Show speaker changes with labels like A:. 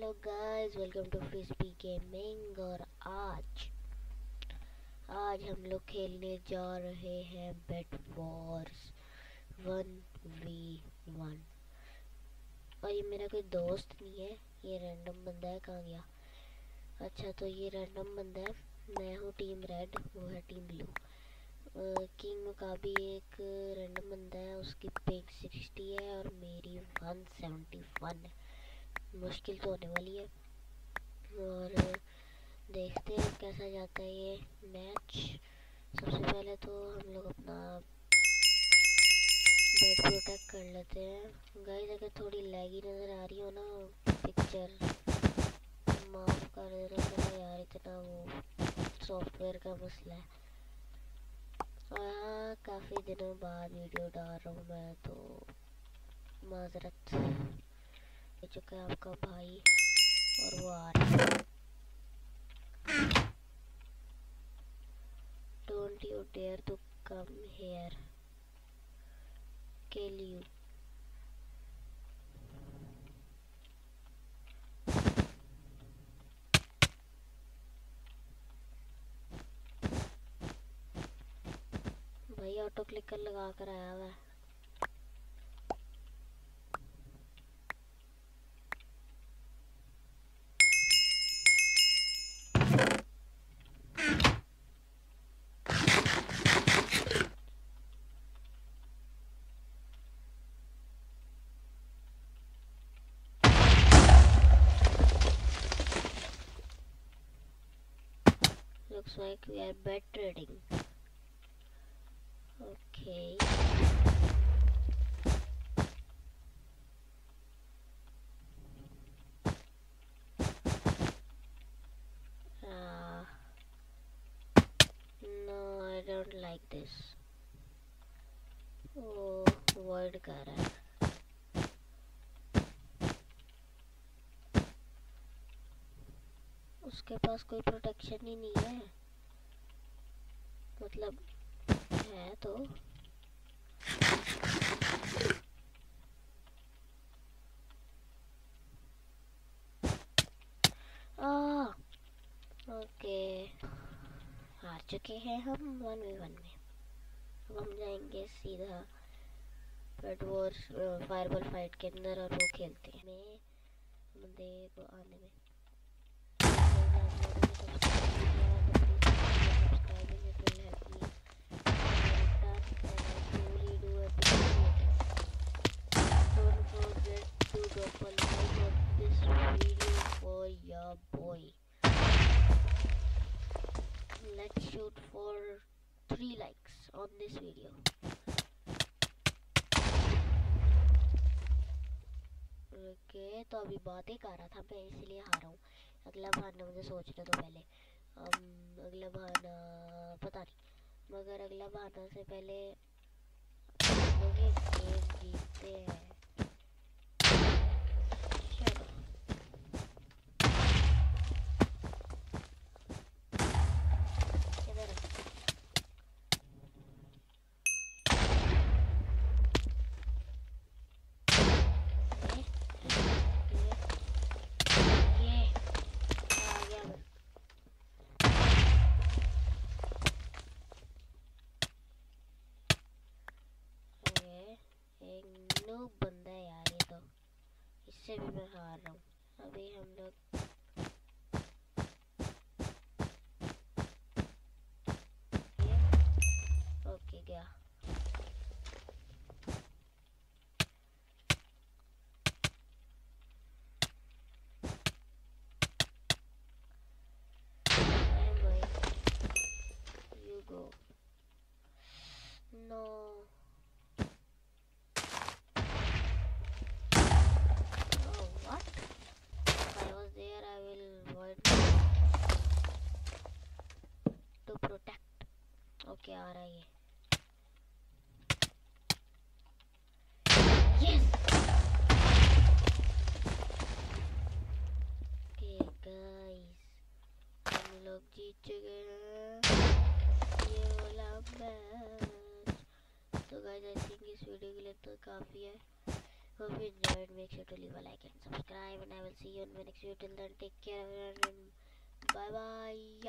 A: Hello guys welcome to Frisbee gaming और आज आज हम लोग खेलने जा रहे हैं Bed Wars one v one और ये मेरा कोई दोस्त नहीं है, ये रैंडम बंदा है, कहाँ गया? अच्छा तो ये रैंडम बंदा है, मैं हूँ टीम रेड वो है टीम ब्लू किंग का भी एक रैंडम बंदा है, उसकी पिक सिक्सटी है और मेरी वन सेवेंटी वन है। मुश्किल तो होने वाली है। और देखते हैं कैसा जाता है ये मैच सबसे पहले तो हम लोग अपना बेड प्रोटेक्ट कर लेते हैं। गाइस अगर थोड़ी लैगी नज़र आ रही हो ना पिक्चर माफ़ कर देना मेरा यार, इतना वो सॉफ्टवेयर का मसला है। और हाँ काफ़ी दिनों बाद वीडियो डाल रहा हूँ मैं तो माजरत। चुका है आपका भाई और वो आ रहा है। Don't you dare to come here kill you भाई ऑटो क्लिकर लगा कर आया हुआ है। Looks like we are bet trading okay uh, don't like this oh रहा है उसके पास कोई प्रोटेक्शन ही नहीं है मतलब है तो। ओके। हार चुके हैं हम वन वे वन में। अब हम जाएँगे सीधा बेड वॉर फायरबॉल फाइट के अंदर और वो खेलते हैं। बंदे को आने में। Boy. Let's shoot for three likes on this video. Okay तो अभी बात कर रहा था मैं इसलिए हारा हूँ। अगला बहाना मुझे सोचने तो पहले। um, अगला बहाना पता नहीं। मगर अगला बहाना से पहले गेम जीतते हैं नूब बंदा है यार ये तो इससे भी मैं हार रहा हूँ। अभी हम लोग ओके गया You go. No. to protect okay आ रहा है ये यस ओके गाइस हम लोग जीत चुके हैं ये वाला मैच तो गाइस आई थिंक इस वीडियो के लिए तो काफ़ी है hope you enjoyed make sure to leave a like and subscribe and I will see you in my next video till then take care everyone bye bye